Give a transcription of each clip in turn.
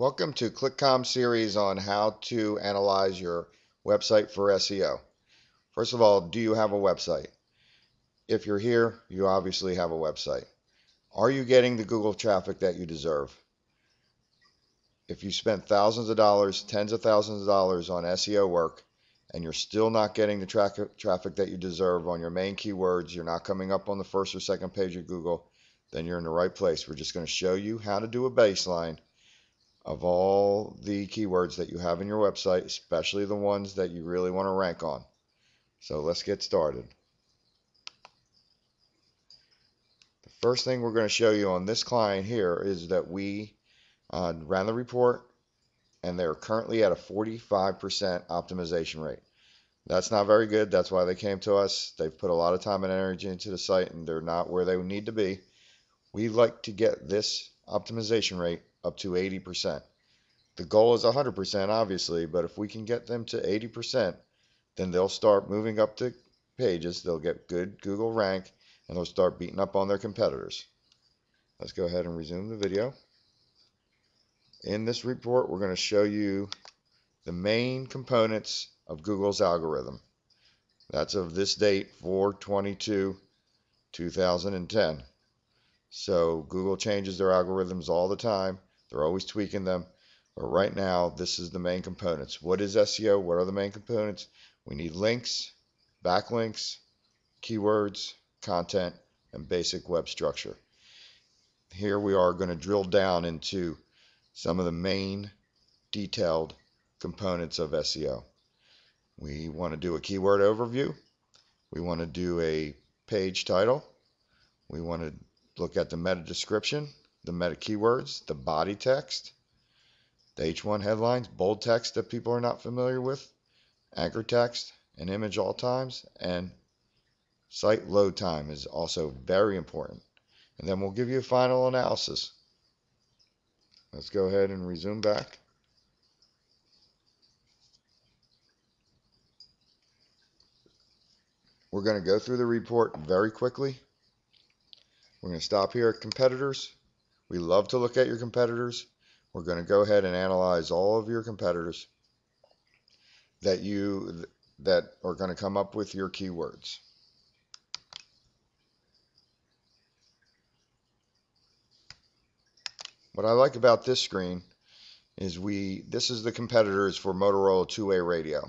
Welcome to ClickCom series on how to analyze your website for SEO. First of all, do you have a website? If you're here, you obviously have a website. Are you getting the Google traffic that you deserve? If you spent thousands of dollars, tens of thousands of dollars on SEO work, and you're still not getting the tra traffic that you deserve on your main keywords, you're not coming up on the first or second page of Google, then you're in the right place. We're just going to show you how to do a baseline of all the keywords that you have in your website, especially the ones that you really want to rank on. So let's get started. The first thing we're going to show you on this client here is that we uh, ran the report and they're currently at a 45% optimization rate. That's not very good. That's why they came to us. They've put a lot of time and energy into the site and they're not where they need to be. We like to get this optimization rate up to 80%. The goal is 100%, obviously, but if we can get them to 80%, then they'll start moving up the pages. They'll get good Google rank, and they'll start beating up on their competitors. Let's go ahead and resume the video. In this report, we're going to show you the main components of Google's algorithm. That's of this date, 422 2010. So Google changes their algorithms all the time. They're always tweaking them. But right now, this is the main components. What is SEO? What are the main components? We need links, backlinks, keywords, content, and basic web structure. Here we are going to drill down into some of the main detailed components of SEO. We want to do a keyword overview. We want to do a page title. We want to look at the meta description the meta keywords, the body text, the H1 headlines, bold text that people are not familiar with, anchor text, and image alt texts, and site load time is also very important. And then we'll give you a final analysis. Let's go ahead and resume back. We're going to go through the report very quickly. We're going to stop here at competitors. We love to look at your competitors. We're going to go ahead and analyze all of your competitors that you that are going to come up with your keywords. What I like about this screen is we this is the competitors for Motorola two-way radio.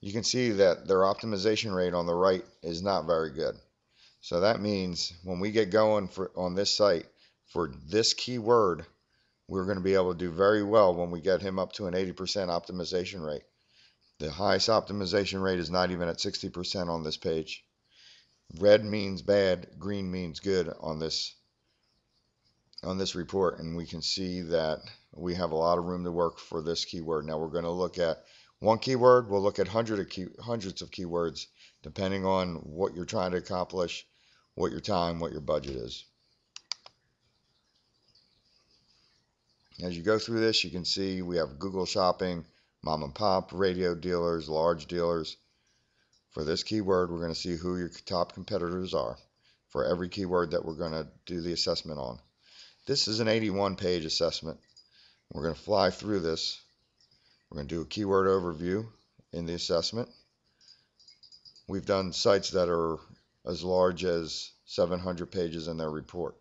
You can see that their optimization rate on the right is not very good. So that means when we get going for on this site, for this keyword, we're going to be able to do very well when we get him up to an 80% optimization rate. The highest optimization rate is not even at 60% on this page. Red means bad, green means good on this on this report and we can see that we have a lot of room to work for this keyword. Now we're going to look at one keyword, we'll look at of key, hundreds of keywords depending on what you're trying to accomplish, what your time, what your budget is. As you go through this, you can see we have Google Shopping, mom and pop, radio dealers, large dealers. For this keyword, we're going to see who your top competitors are for every keyword that we're going to do the assessment on. This is an 81 page assessment. We're going to fly through this. We're going to do a keyword overview in the assessment. We've done sites that are as large as 700 pages in their report.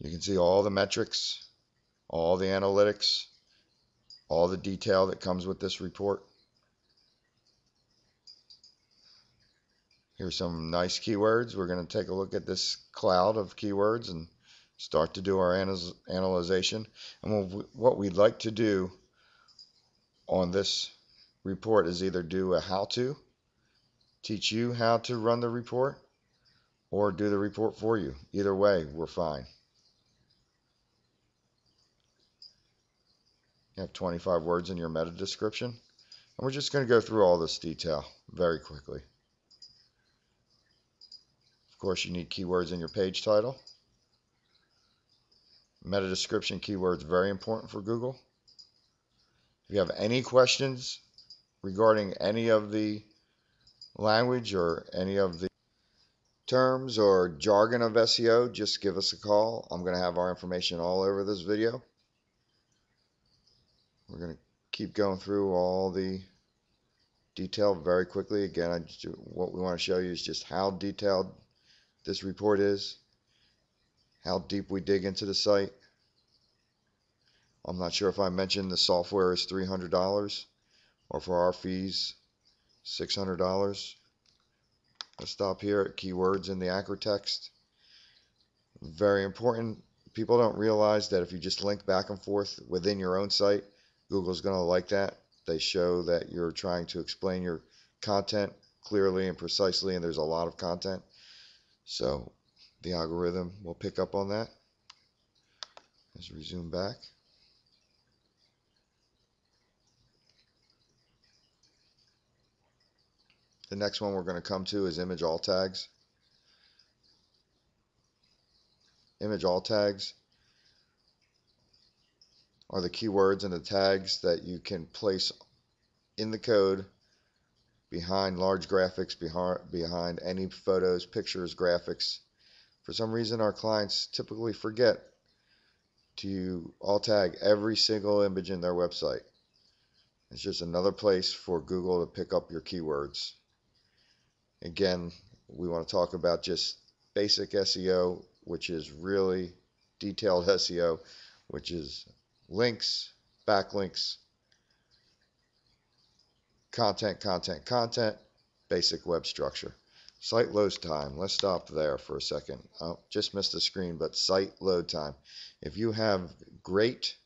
You can see all the metrics, all the analytics, all the detail that comes with this report. Here's some nice keywords. We're going to take a look at this cloud of keywords and start to do our analyzation. And what we'd like to do on this report is either do a how-to, teach you how to run the report, or do the report for you. Either way, we're fine. Have 25 words in your meta description. And we're just going to go through all this detail very quickly. Of course, you need keywords in your page title. Meta description keywords very important for Google. If you have any questions regarding any of the language or any of the terms or jargon of SEO, just give us a call. I'm going to have our information all over this video. We're going to keep going through all the detail very quickly. Again, I just, what we want to show you is just how detailed this report is, how deep we dig into the site. I'm not sure if I mentioned the software is $300 or for our fees $600. Let's stop here at keywords in the anchor text. Very important. People don't realize that if you just link back and forth within your own site, Google's going to like that. They show that you're trying to explain your content clearly and precisely, and there's a lot of content. So the algorithm will pick up on that. Let's resume back. The next one we're going to come to is image alt tags. Image alt tags are the keywords and the tags that you can place in the code behind large graphics, behind, any photos, pictures, graphics. For some reason, our clients typically forget to alt tag every single image in their website. It's just another place for Google to pick up your keywords. Again, we want to talk about just basic SEO, which is really detailed SEO, which is links, backlinks, content, content, content, basic web structure. Site load time. Let's stop there for a second. Oh, just missed the screen, but site load time. If you have great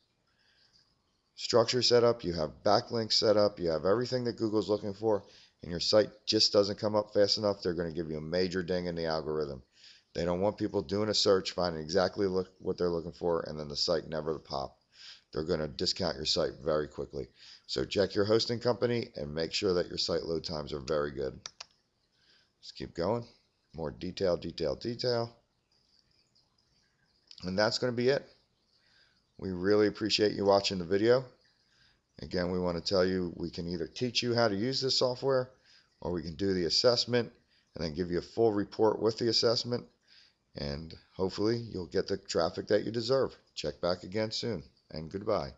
structure set up, you have backlinks set up, you have everything that Google's looking for, and your site just doesn't come up fast enough, they're going to give you a major ding in the algorithm. They don't want people doing a search, finding exactly look, what they're looking for, and then the site never pop. They're going to discount your site very quickly. So check your hosting company and make sure that your site load times are very good. Let's keep going. More detail, detail, detail. And that's going to be it. We really appreciate you watching the video. Again, we want to tell you we can either teach you how to use this software or we can do the assessment and then give you a full report with the assessment. And hopefully you'll get the traffic that you deserve. Check back again soon and goodbye.